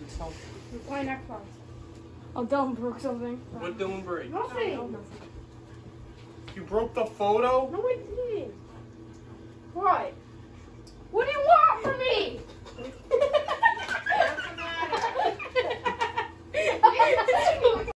and stuff. We're playing Xbox. Oh, Dylan broke something. What Dylan break? Nothing. Oh, Nothing. You broke the photo? No, I didn't. What?